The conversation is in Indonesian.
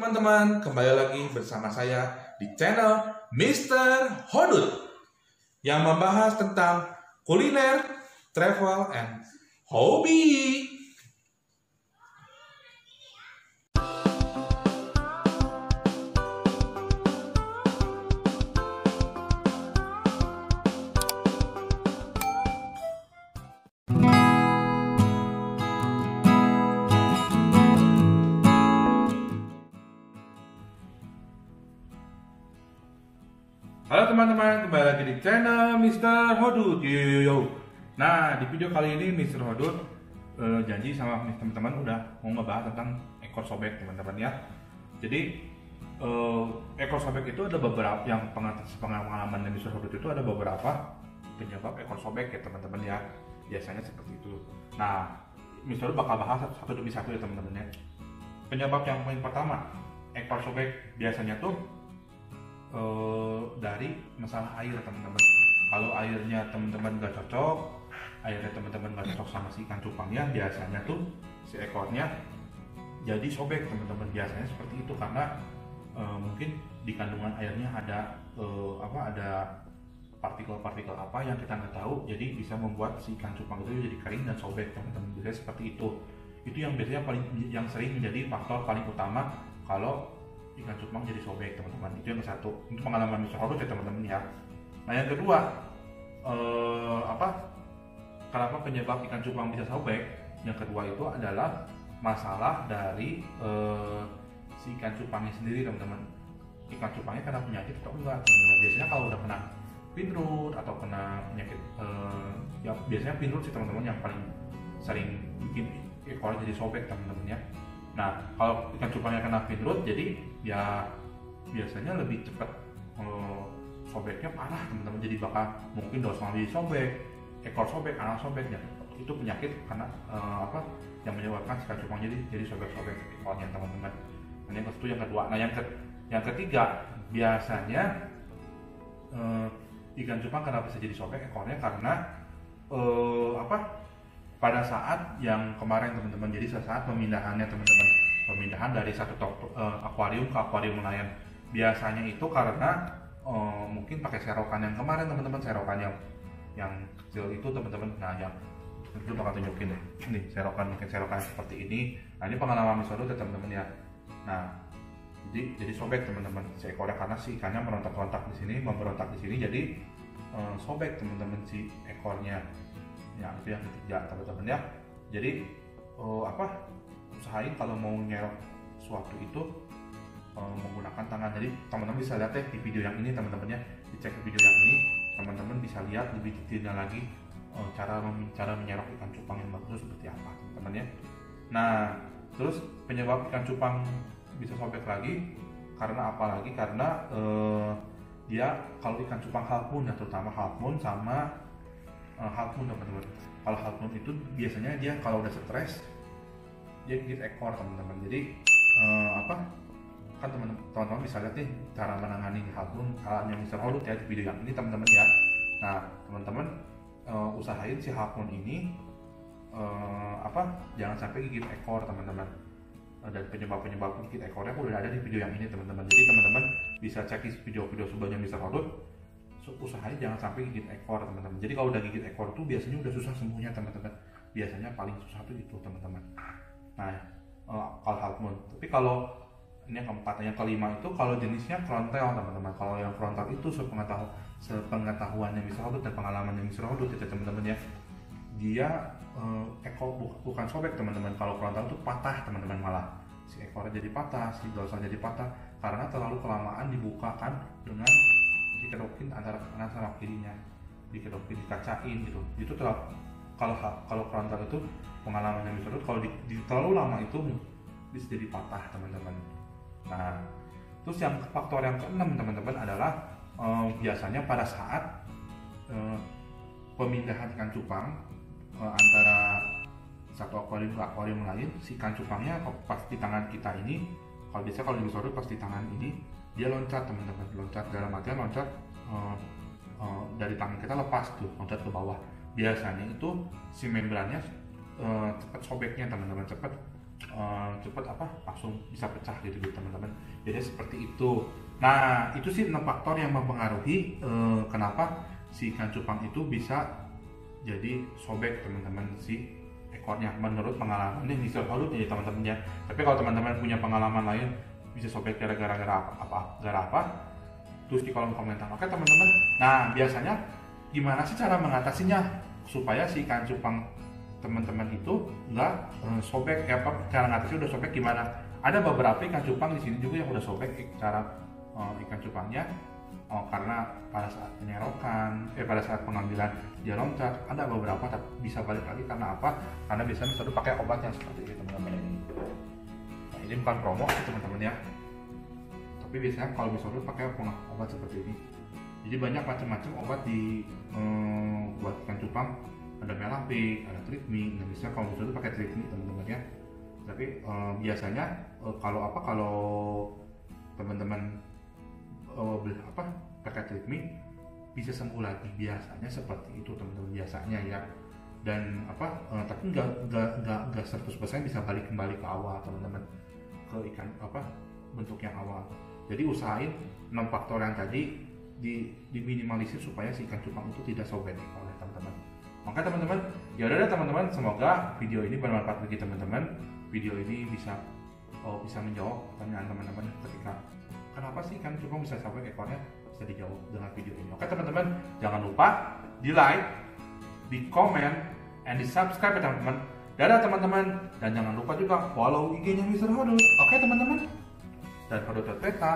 teman-teman, kembali lagi bersama saya di channel Mr. Hodut yang membahas tentang kuliner, travel, and hobi. Teman-teman, kembali lagi di channel Mr. Hodut. Yo, yo, yo. Nah, di video kali ini Mr. Hodut eh, janji sama teman-teman udah mau ngebahas tentang ekor sobek teman-teman ya. Jadi eh, ekor sobek itu ada beberapa yang pengalaman dari Mr. Hodut itu ada beberapa penyebab ekor sobek ya teman-teman ya. Biasanya seperti itu. Nah, Mr. Hodut bakal bahas satu demi satu ya teman-teman ya. Penyebab yang paling pertama ekor sobek biasanya tuh eh, dari masalah air teman-teman. Kalau airnya teman-teman gak cocok airnya teman-teman gak cocok sama si ikan cupangnya biasanya tuh si ekornya jadi sobek teman-teman. Biasanya seperti itu karena eh, mungkin di kandungan airnya ada eh, apa ada partikel-partikel apa yang kita nggak tahu jadi bisa membuat si ikan cupang itu jadi kering dan sobek teman-teman. Biasanya seperti itu. Itu yang biasanya paling yang sering menjadi faktor paling utama kalau ikan cupang jadi sobek teman-teman. Itu yang satu. Itu pengalaman Mr. Horus ya teman-teman ya. Nah yang kedua eh, apa? Kenapa penyebab ikan cupang bisa sobek? Yang kedua itu adalah masalah dari eh, si ikan cupangnya sendiri teman-teman. Ikan cupangnya kena penyakit atau enggak teman-teman? Biasanya kalau udah kena pinroot atau kena penyakit eh, ya biasanya pinroot sih teman-teman yang paling sering bikin ekor jadi sobek teman-teman ya Nah, kalau ikan cupangnya kena pinroot, jadi ya biasanya lebih cepat eh, sobeknya parah teman-teman. Jadi bakal mungkin dosa jadi sobek, ekor sobek, anak sobek ya. Itu penyakit karena eh, apa yang menyebabkan ikan cupang jadi jadi sobek-sobek ekornya teman-teman. Dan yang itu yang kedua. Nah, yang ke, yang ketiga biasanya eh, ikan cupang kenapa bisa jadi sobek ekornya karena apa pada saat yang kemarin teman-teman. Jadi saat pemindahannya teman-teman. Pemindahan dari satu toko, uh, akuarium ke akuarium lain biasanya itu karena uh, mungkin pakai serokan yang kemarin teman-teman. Serokan yang yang kecil itu teman-teman. Nah yang itu bakal tunjukin deh. Ini serokan mungkin serokan seperti ini. Nah ini pengalaman misalnya teman-teman ya. Nah jadi jadi sobek teman-teman. Si ekornya karena si ikannya merontak-rontak di sini memberontak di sini. Jadi uh, sobek teman-teman si ekornya ya itu yang ketiga teman-teman ya. Jadi uh, apa usahain kalau mau nyerok suatu itu uh, menggunakan tangan. Jadi teman-teman bisa lihat ya di video yang ini teman-teman ya. Dicek di video yang ini teman-teman bisa lihat lebih detailnya lagi uh, cara cara menyerok ikan cupang yang bagus seperti apa teman-teman ya. Nah terus penyebab ikan cupang bisa sobek lagi karena apa lagi? Karena uh, dia kalau ikan cupang halpun ya terutama halpun sama uh, teman-teman. Kalau halpun itu biasanya dia kalau udah stres dia gigit ekor teman-teman. Jadi uh, apa? Kan teman-teman bisa lihat nih cara menangani halpun alatnya Mr. Holut ya di video yang ini teman-teman ya. Nah teman-teman uh, usahain si halpun ini uh, apa? Jangan sampai gigit ekor teman-teman. Dan penyebab-penyebab gigit ekornya udah ada di video yang ini teman-teman. Jadi teman-teman bisa cek video-video sebelumnya Mr. Holut usahain jangan sampai gigit ekor teman-teman. Jadi kalau udah gigit ekor tuh biasanya udah susah sembuhnya teman-teman. Biasanya paling susah tuh itu teman-teman. Nah uh, kalau halfmoon tapi kalau ini yang keempat yang kelima itu kalau jenisnya frontal teman-teman. Kalau yang frontal itu sepengetahuan sepengetahuannya misalnya dan pengalamannya misalnya itu teman-teman ya. Dia uh, ekor bukan sobek teman-teman. Kalau frontal itu patah teman-teman malah. Si ekornya jadi patah si dorsal jadi patah. Karena terlalu kelamaan dibukakan dengan dikedokin antara kanan sama kirinya dikedokin dikacain gitu. Itu terlalu kalau kalau frontal itu pengalaman yang bisa kalau di, di, terlalu lama itu bisa jadi patah teman-teman. Nah terus yang faktor yang keenam teman-teman adalah eh, biasanya pada saat eh, pemindahan ikan cupang eh, antara satu akuarium ke akuarium lain si ikan cupangnya pas di tangan kita ini kalau biasa kalau di besar pas di tangan ini dia loncat teman-teman loncat dalam artian loncat uh, uh, dari tangan kita lepas tuh loncat ke bawah. Biasanya itu si membrannya uh, cepat sobeknya teman-teman cepat uh, cepet apa langsung bisa pecah gitu gitu teman-teman. Jadi seperti itu. Nah itu sih enam faktor yang mempengaruhi uh, kenapa si ikan cupang itu bisa jadi sobek teman-teman si ekornya. Menurut pengalaman ini Mister Halut ya teman-teman ya. Tapi kalau teman-teman punya pengalaman lain bisa sobek gara-gara apa apa gara apa terus di kolom komentar. Oke teman-teman. Nah biasanya gimana sih cara mengatasinya supaya si ikan cupang teman-teman itu nggak uh, sobek? Ya apa cara ngatasi udah sobek gimana? Ada beberapa ikan cupang di sini juga yang udah sobek cara uh, ikan cupangnya. Oh, karena pada saat penyerokan eh pada saat pengambilan dia loncat ada beberapa bisa balik lagi. Karena apa? Karena biasanya selalu pakai obat yang seperti ini teman-teman ini bukan promo teman-teman ya. Tapi biasanya kalau misalnya pakai obat seperti ini jadi banyak macam-macam obat di eh, buat ikan cupang ada melapik, ada tritmi, nah misalnya kalau misalnya pakai tritmi teman-teman ya. Tapi eh, biasanya eh, kalau apa kalau teman-teman uh, apa pakai treatment bisa sembuh lagi. Biasanya seperti itu teman-teman biasanya ya. Dan apa uh, tapi nggak nggak nggak nggak 100% bisa balik kembali ke awal teman-teman ke ikan apa bentuk yang awal. Jadi usahain enam faktor yang tadi di diminimalisir supaya si ikan cupang itu tidak sobek oleh teman-teman. Maka teman-teman ya udah teman-teman. Semoga video ini bermanfaat bagi teman-teman. Video ini bisa oh, bisa menjawab pertanyaan teman-teman ketika kenapa sih kan cuma bisa sampai ekornya bisa dijawab dengan video ini? Oke teman-teman jangan lupa di like di komen and di subscribe ya teman-teman dadah teman-teman. Dan jangan lupa juga follow IG-nya Mr. Hodut oke teman-teman? Dan Hodut Peta